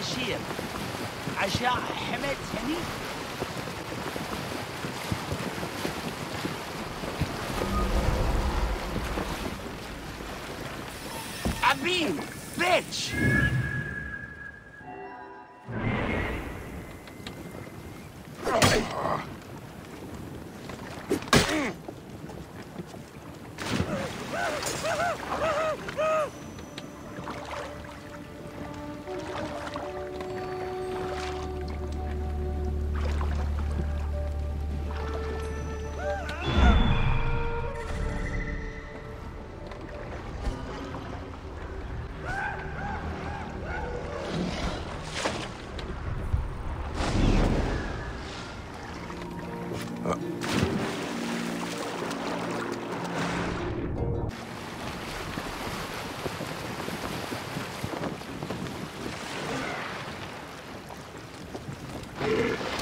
الشير عشاء حمد هني بيتش. Yeah.